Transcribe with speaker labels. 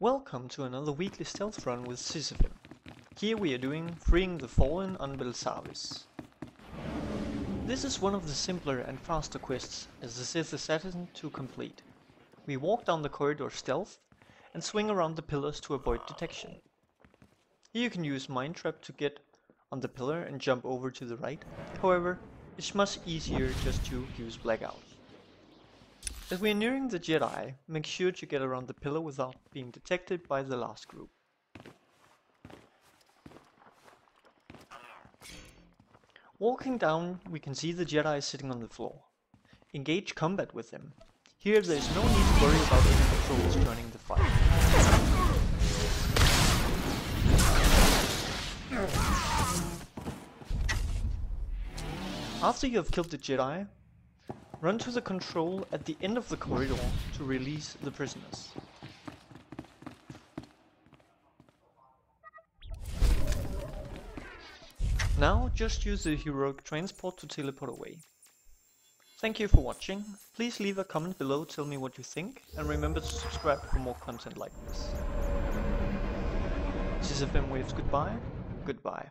Speaker 1: Welcome to another weekly stealth run with Sisyphim. Here we are doing Freeing the Fallen on Belsavis. This is one of the simpler and faster quests as the Sith Assassin to complete. We walk down the corridor stealth and swing around the pillars to avoid detection. Here you can use Mind Trap to get on the pillar and jump over to the right, however it's much easier just to use Blackout. As we are nearing the Jedi, make sure to get around the pillar without being detected by the last group. Walking down, we can see the Jedi sitting on the floor. Engage combat with them. Here there is no need to worry about any patrols joining the fight. After you have killed the Jedi, Run to the control at the end of the corridor to release the prisoners. Now just use the heroic transport to teleport away. Thank you for watching, please leave a comment below tell me what you think and remember to subscribe for more content like this. This is FM Waves goodbye, goodbye.